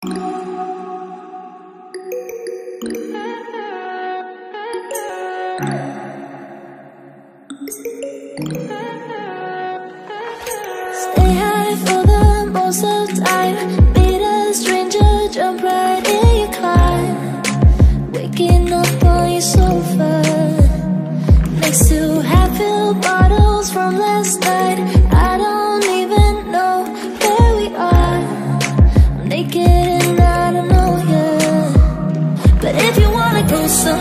Stay high for the most of time. Meet a stranger, jump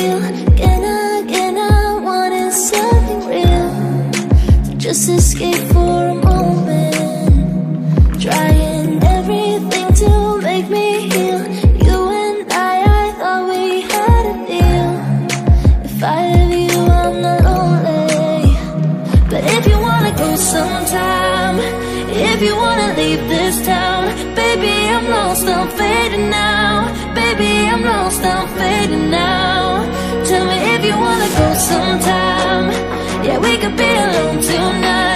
Feel Can I, can I something real? Just escape for a moment. Trying everything to make me heal. You and I, I thought we had a deal. If I have you, I'm not lonely. But if you wanna go sometime If you wanna leave this town Baby, I'm lost, I'm fading now. Baby, I'm lost, I'm fading now wanna go sometime. Yeah, we could be alone tonight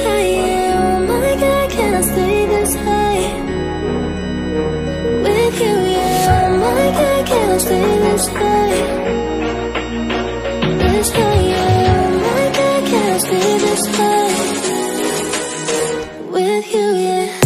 oh my God, can I stay this high? With you, yeah, oh my God, can I stay this high? This high, yeah, oh my God, can I stay this high? With you, yeah